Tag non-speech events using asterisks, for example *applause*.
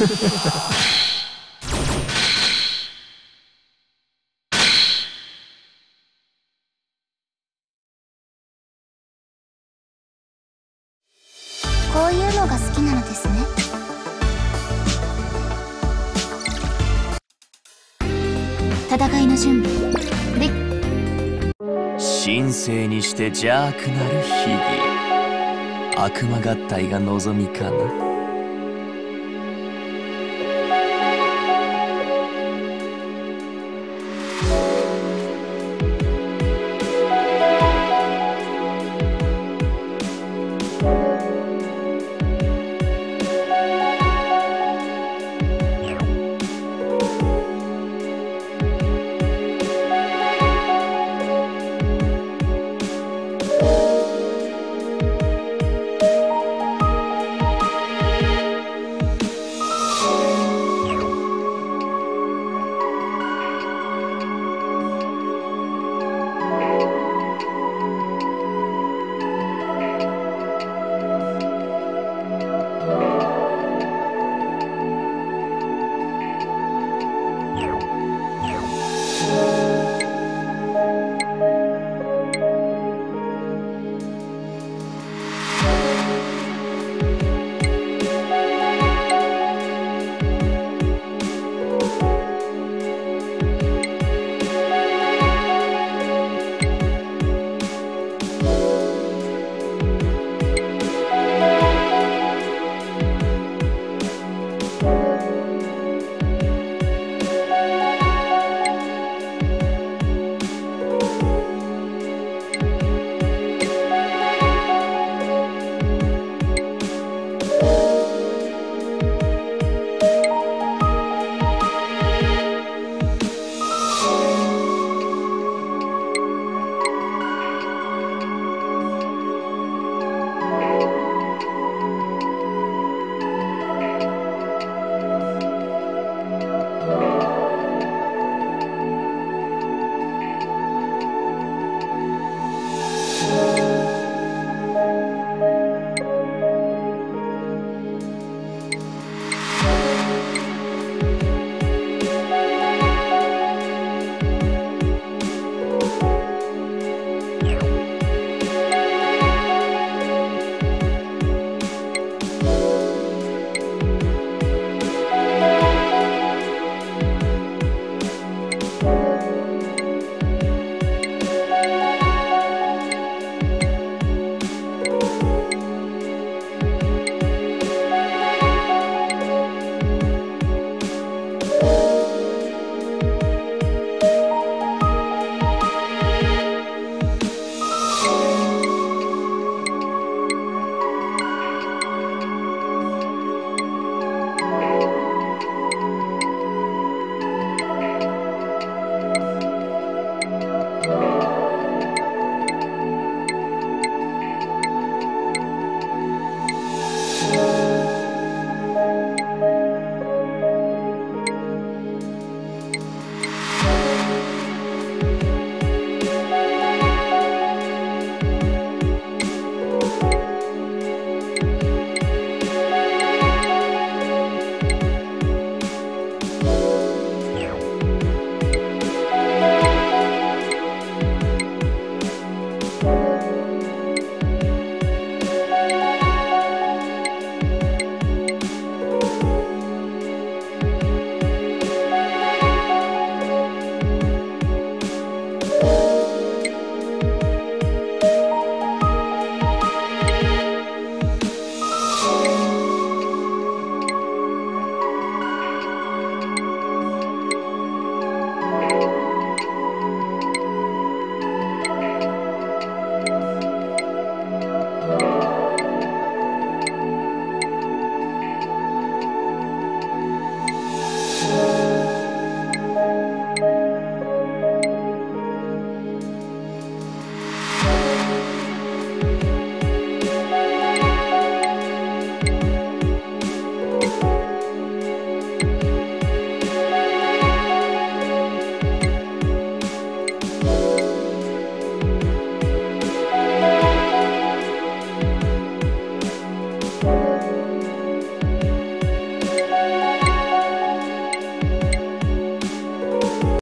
*laughs* こういうのが好きなのですね。戦いの準備。で神聖にして邪悪なる日々。悪魔合体が望みかな。